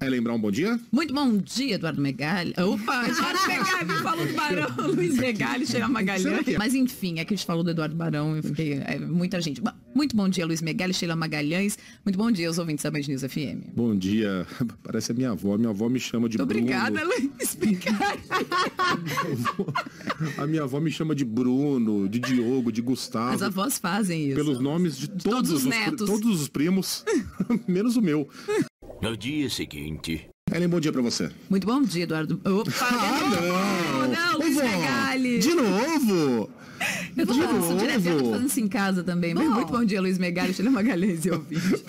É lembrar um bom dia? Muito bom dia, Eduardo Megali. Opa, Eduardo Megali me falou do Barão, Luiz Megali, Sheila Magalhães. é? Mas enfim, é que a gente falou do Eduardo Barão, eu fiquei, é, muita gente. Muito bom dia, Luiz Megali, Sheila Magalhães. Muito bom dia aos ouvintes da Band News FM. Bom dia. Parece a minha avó. Minha avó me chama de Bruno. obrigada, Luiz Megali. A minha avó me chama de Bruno, de Diogo, de Gustavo. As avós fazem isso. Pelos nomes de todos, todos os pri- netos. todos os primos, menos o meu. No dia seguinte. Ellen, bom dia pra você. Muito bom dia, Eduardo. Opa, Ah, não, não, Luiz Ô, vó, Megali. De novo? Eu tô de falando isso direto, eu tô novo? fazendo isso em casa também. Mas Bom. muito bom dia, Luiz Megali, Sheila Magalhães e ouvinte.